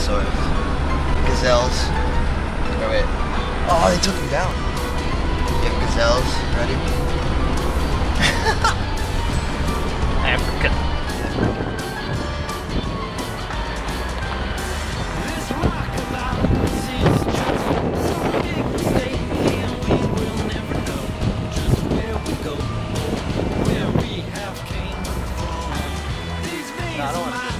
dinosaurs. Gazelles. Oh wait. Oh, they took him down. You have gazelles. Ready? Africa. No, I don't want to.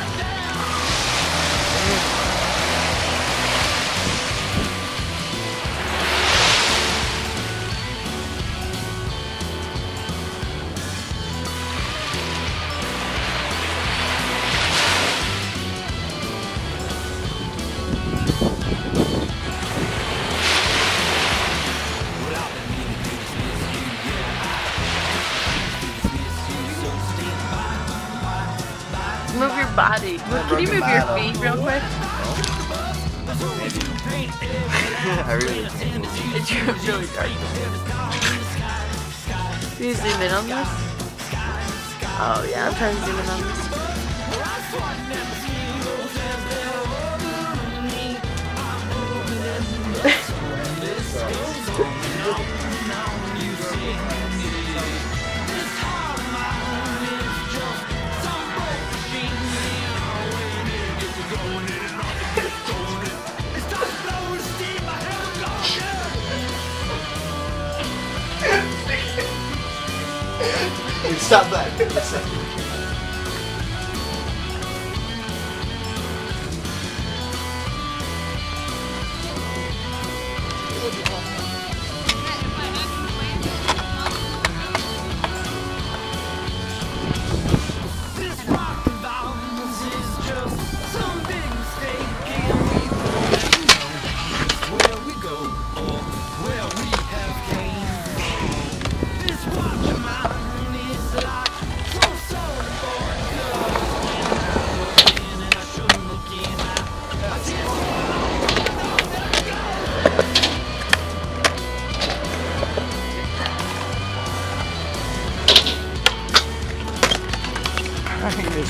body. Can you move your feet real quick? I really can't. It's really dark. Can you zoom in on this? Oh yeah, I'm trying to zoom in on this. Stop that.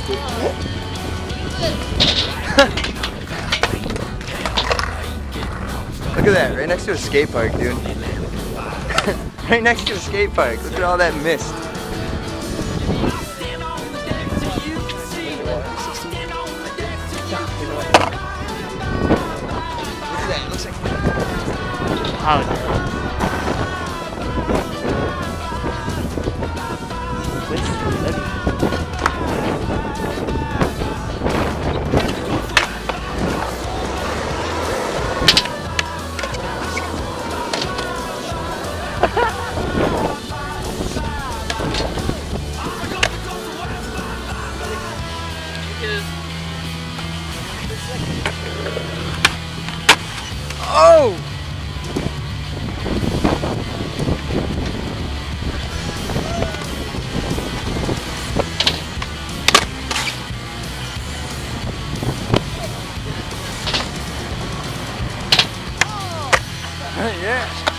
Look at that, right next to a skate park, dude. right next to a skate park. Look at all that mist. That, is. Oh! yeah.